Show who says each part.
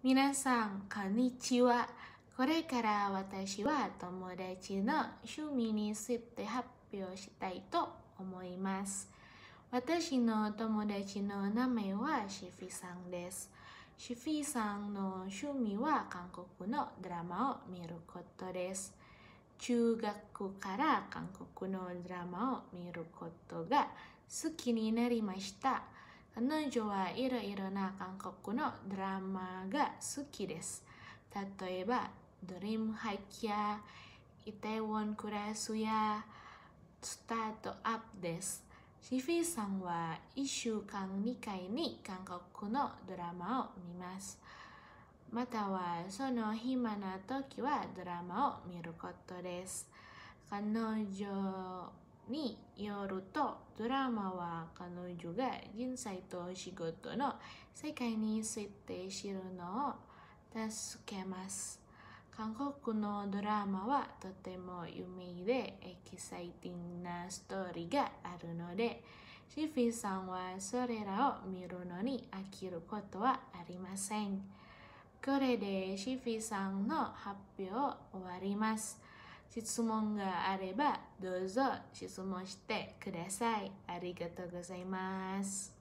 Speaker 1: 皆さん、こんにちは。これから私は友達の趣味について発表したいと思います。私の友達の名前はシフィさんです。シフィさんの趣味は韓国のドラマを見ることです。中学から韓国のドラマを見ることが好きになりました。彼女はいろいろな韓国のドラマが好きです。例えば、ドリームハイキやイテウォンクラスやスタートアップです。シフィさんは1週間2回に韓国のドラマを見ます。またはその暇な時はドラマを見ることです。彼女によるとドラマは彼女が人生と仕事の世界について知るのを助けます。韓国のドラマはとても有名でエキサイティングなストーリーがあるので、シフィさんはそれらを見るのに飽きることはありません。これでシフィさんの発表を終わります。質問があればどうぞ質問してください。ありがとうございます。